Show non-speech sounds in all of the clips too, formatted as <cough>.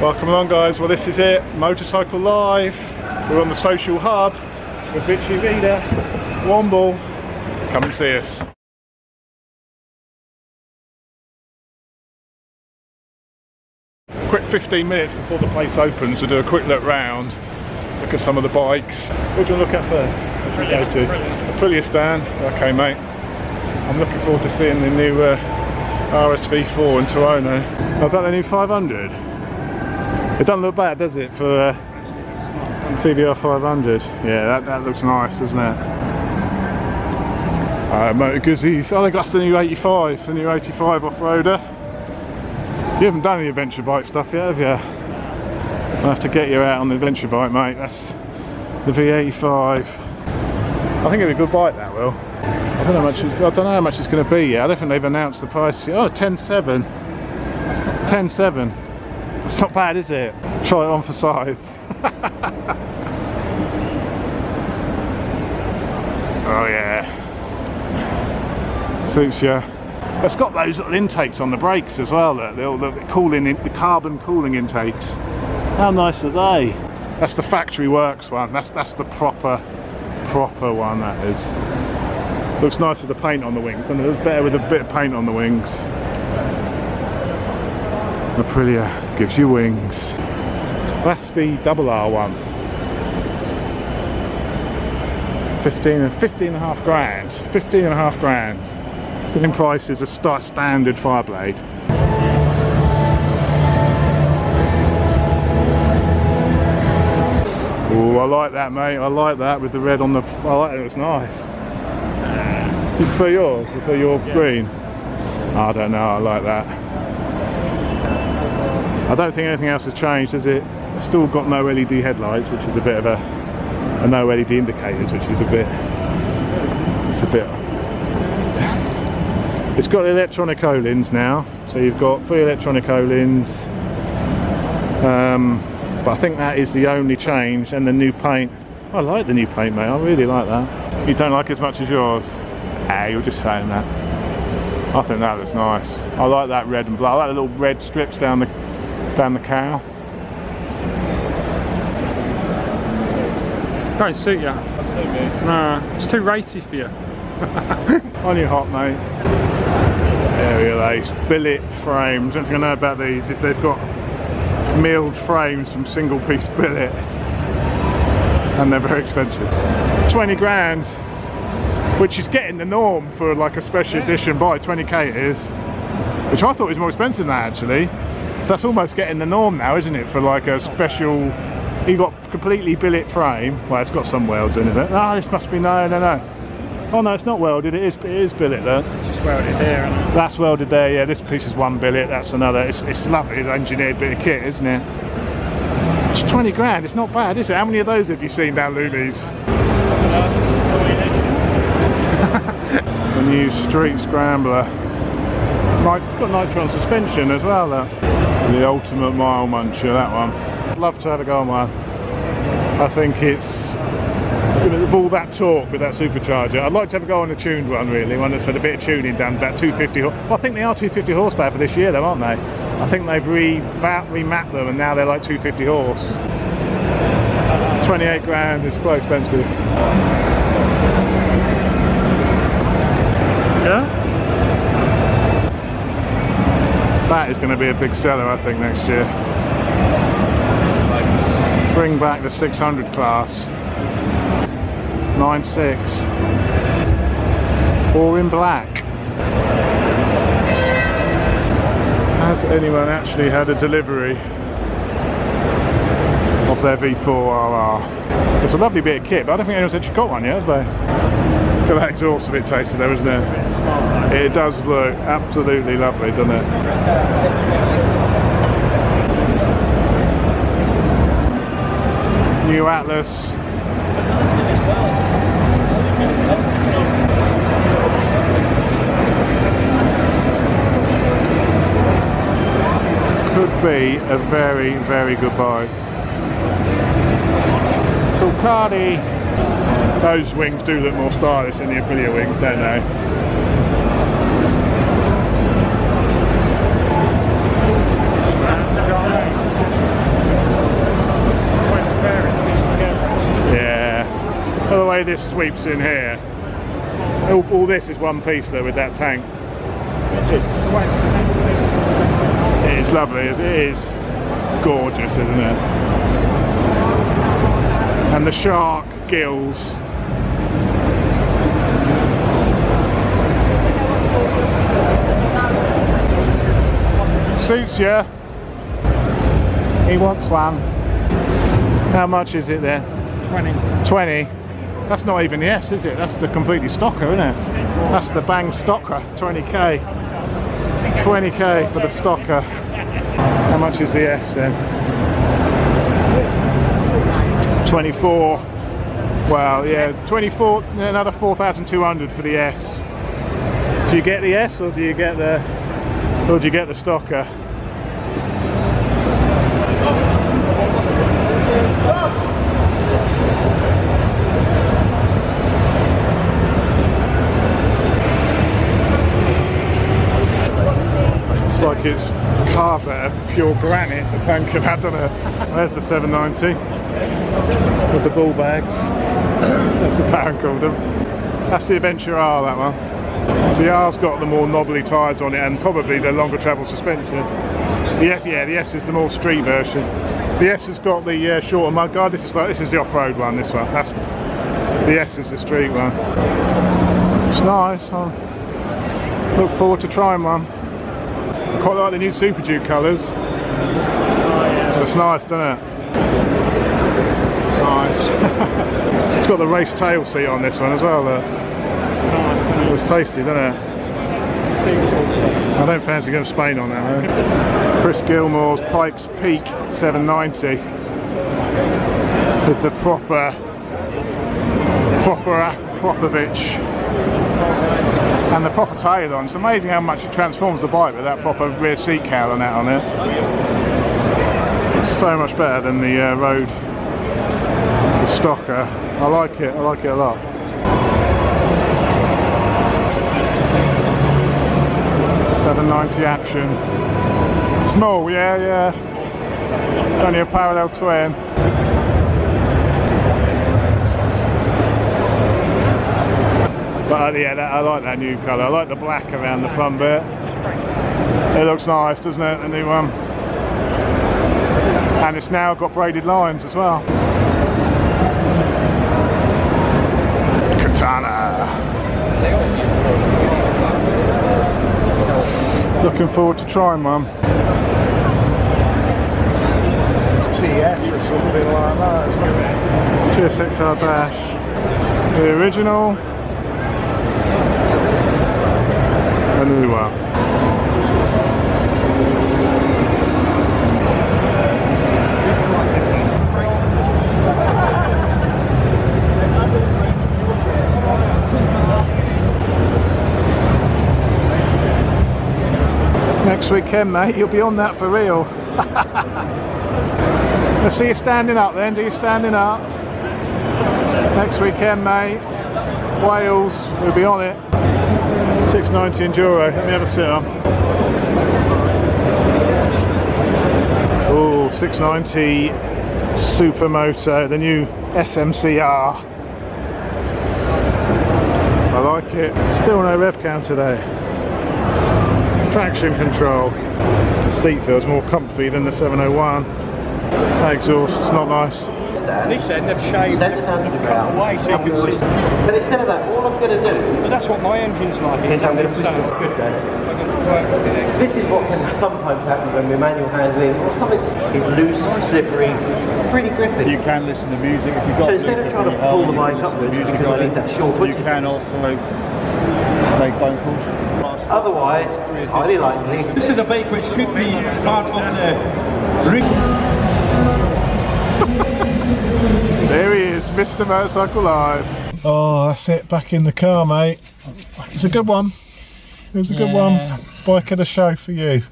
Welcome along guys, well this is it, Motorcycle Live. We're on the social hub with Richie Vida, Womble. Come and see us. Quick 15 minutes before the place opens to do a quick look round, look at some of the bikes. What do you want to look at first? Aprilia, go to? Aprilia stand, okay mate. I'm looking forward to seeing the new uh, RSV4 in Tuono. Oh, is that the new 500? It doesn't look bad, does it, for uh, CBR 500? Yeah, that, that looks nice, doesn't it? Uh, Moto Guzzis. I think that's the new 85, the new 85 off-roader. You haven't done any adventure bike stuff yet, have you? I'll have to get you out on the adventure bike, mate. That's the V85. I think it'll be a good bike, that will. I don't know how much. It's, I don't know how much it's going to be yet. I don't think they've announced the price yet. Oh, 10.7. 10.7. It's not bad, is it? Try it on for size. <laughs> oh yeah. Suits you. It's got those little intakes on the brakes as well, the, the, the cooling, the carbon cooling intakes. How nice are they? That's the factory works one. That's that's the proper, proper one. That is. Looks nice with the paint on the wings. Doesn't it? Looks better with a bit of paint on the wings. Aprilia gives you wings. That's the double R one. 15 and 15 and a half grand. 15 and a half grand. In price is a standard Fireblade. Oh, I like that, mate. I like that with the red on the. I like it. It's nice. Do you prefer yours? You prefer your yeah. green? I don't know. I like that. I don't think anything else has changed, has it? It's still got no LED headlights, which is a bit of a, and no LED indicators, which is a bit. It's a bit it's got electronic Öhlins now, so you've got three electronic Öhlins. Um, but I think that is the only change, and the new paint. I like the new paint, mate. I really like that. You don't like as much as yours? Ah, you're just saying that. I think that looks nice. I like that red and black. I like the little red strips down the down the cow. Don't suit you. Don't suit me. No, it's too racy for you. <laughs> On your hot, mate. Area lace, billet frames. One thing I know about these is they've got milled frames from single piece billet and they're very expensive. 20 grand, which is getting the norm for like a special edition bike, 20k it is. Which I thought was more expensive than that actually. So that's almost getting the norm now, isn't it? For like a special, you got completely billet frame. Well, it's got some welds in it. Ah, oh, this must be, no, no, no. Oh no, it's not welded. It is. It is billet there. It's welded there. That's welded there. Yeah, this piece is one billet. That's another. It's it's lovely engineered bit of kit, isn't it? It's 20 grand. It's not bad, is it? How many of those have you seen down Lumi's? <laughs> the new Street Scrambler. Got nitron suspension as well. That. The ultimate mile muncher. That one. I'd love to have a go on one. I think it's with all that torque with that supercharger. I'd like to have a go on a tuned one really, one that's had a bit of tuning done, about 250 well, I think they are 250 horsepower for this year though, aren't they? I think they've re remapped them and now they're like 250 horse. 28 grand is quite expensive. Yeah? That is going to be a big seller I think next year. Bring back the 600 class. 9.6 or in black. Has anyone actually had a delivery of their V4RR? It's a lovely bit of kit, but I don't think anyone's actually got one yet, have they? Look at that exhaust a bit tasted there, isn't it? It does look absolutely lovely, doesn't it? New Atlas could be a very, very good bike. Ducati. Those wings do look more stylish than the affiliate wings, don't they? the way this sweeps in here. All, all, this is one piece though with that tank. It is lovely, it is gorgeous, isn't it? And the shark gills. Suits you. He wants one. How much is it there? 20. 20. That's not even the S, is it? That's the completely stocker, isn't it? That's the bang stocker, 20k. 20k for the stocker. How much is the S then? 24. Well, yeah, 24, another 4,200 for the S. Do you get the S or do you get the, or do you get the stocker? Looks like it's carved out of pure granite, the tank of that, doesn't it? There's the 790 with the ball bags. That's the them. That's the Adventure R, that one. The R's got the more knobbly tyres on it and probably the longer travel suspension. The S, yeah, the S is the more street version. The S has got the uh, shorter mudguard. This is like this is the off-road one. This one. That's the S is the street one. It's nice. I look forward to trying one. I quite like the new Super Duke colours. It's nice, doesn't it? <laughs> It's got the race tail seat on this one as well. Look. Nice. It's tasty, didn't it? I don't fancy going to Spain on that. though. <laughs> Chris Fillmore's Pikes Peak 790 with the proper proper Akrapovic and the proper tail on. It's amazing how much it transforms the bike with that proper rear seat cowl and that on it. It's so much better than the uh, road the stocker. I like it. I like it a lot. Seven ninety action. Small, yeah, yeah. It's only a parallel twin. But uh, yeah, that, I like that new colour. I like the black around the front bit. It looks nice, doesn't it? The new one. And it's now got braided lines as well. Looking forward to trying one. TS or something like that. GSXR Dash. The original. A new one. Next weekend, mate, you'll be on that for real. <laughs> Let's see you standing up then. Do you standing up? Next weekend, mate. Wales, we'll be on it. 690 Enduro. Let me have a sit on. Oh, 690 Supermoto, the new SMCR. I like it. Still no rev counter there traction control. The seat feels more comfy than the 701. That exhaust, it's not nice. This end they've shaved, Send us out to the cut away so you can see. But instead of that, all I'm going to do But that's what my engine's like. is I'm going to So, push it good then. I'm going to work with it. This is what can sometimes happen when we're manual handling or something is loose, slippery, pretty grippy. You can listen to music if you've got So instead of trying to pull the in your mic car, upwards can listen to music because I need it. that sure You can also make phone calls. Otherwise, highly likely. This is a bike which could be part of the rig. There he is, Mr. Motorcycle Live. Oh, that's it, back in the car, mate. It's a good one. It was a good Yeah. one. Bike of the show for you.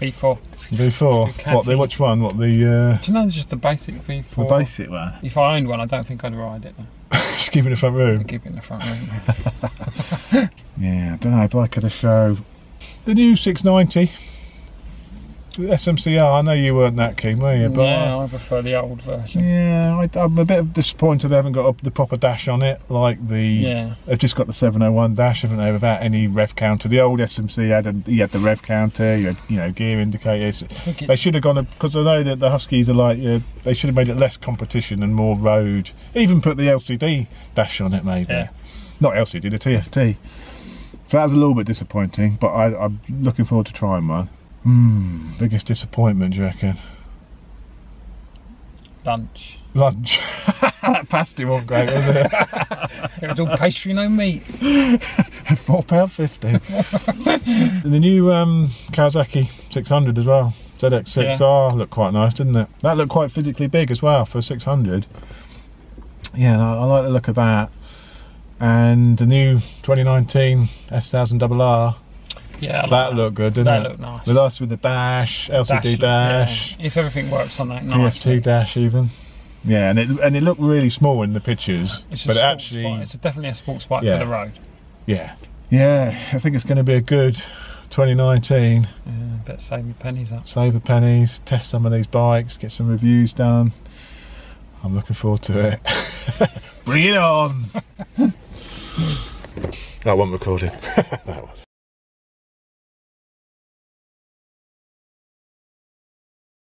V4. V4. What the which one? What the uh Do you know just the basic V4? uh, the basic one? If I owned one, I don't think I'd ride it. <laughs> Though. Just keep it in the front room. Keep it in the front room. <laughs> Yeah, I don't know, bike of the show. The new 690. SMCR. I know you weren't that keen, were you? But yeah, I prefer the old version. Yeah, I, I'm a bit disappointed they haven't got up the proper dash on it, like the. Yeah. They've just got the 701 dash, haven't they, without any rev counter. The old SMC had a, you had the rev counter, you had you know gear indicators. They should have gone because I know that the Huskies are like yeah, they should have made it less competition and more road. Even put the LCD dash on it, maybe. Yeah. Not LCD, the TFT. So that was a little bit disappointing, but I, I'm looking forward to trying one. Hmm, biggest disappointment, do you reckon? Lunch. Lunch. <laughs> that pasty wasn't great, was it? <laughs> It was all pastry, no meat. <laughs> Four pound fifty. the new um, Kawasaki 600 as well. ZX6R looked quite nice, didn't it? That looked quite physically big as well for 600. Yeah, I, I like the look of that. And the new 2019 S1000RR, Yeah, like that looked good, didn't That it? That looked nice. With us with the dash, LCD dash, yeah. If everything works on that, nice. TFT dash even. Yeah, and it and it looked really small in the pictures, It's a but it actually it's definitely a sports bike Yeah. for the road. Yeah. Yeah, I think it's going to be a good 2019. Yeah, better save your pennies up. Save the pennies, test some of these bikes, get some reviews done. I'm looking forward to it. <laughs> Bring it on! <laughs> that wasn't recorded. <laughs> that was.